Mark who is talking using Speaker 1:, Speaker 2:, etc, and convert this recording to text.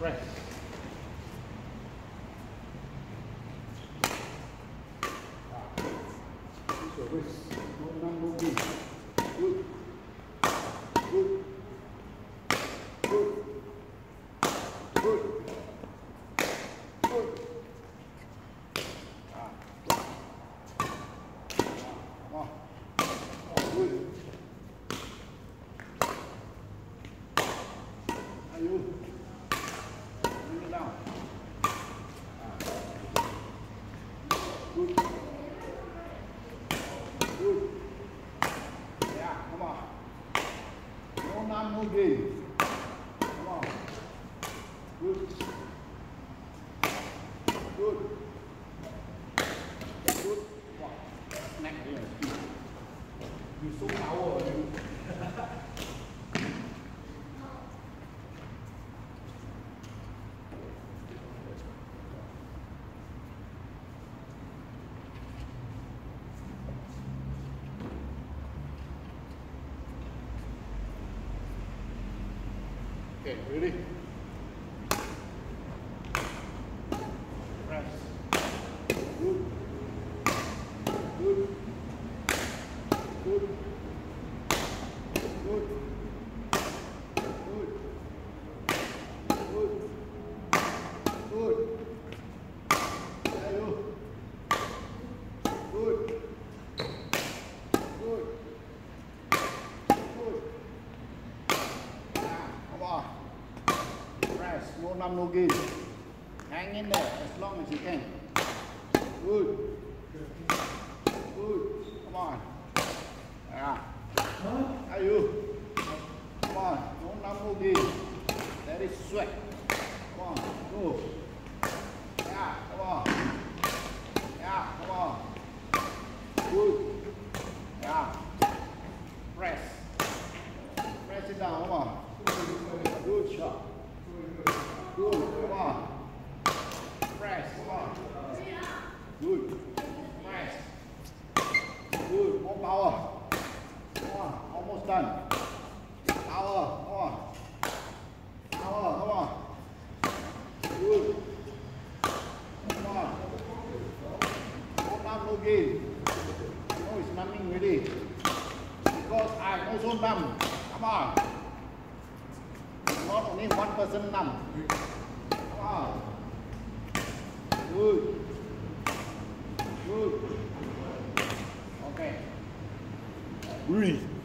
Speaker 1: Right. So this number B. Thank you. gave Okay, ready? Right. Woo. Woo. Press, no numb. Hang in there as long as you can. Good. Good. Come on. Yeah. Are you? Come on. No numb, no gain. That is sweat. Come on. Go. Done. Power. Come on. Power. Come on. Good. Come on. No numb, no gain. No, it's numbing already. Because I also numb. Come on. Not only one person numb. Come on. Good. Good. Okay. Breathe.